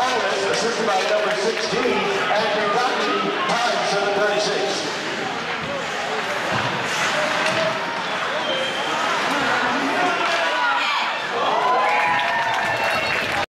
Alex assisted by number 16,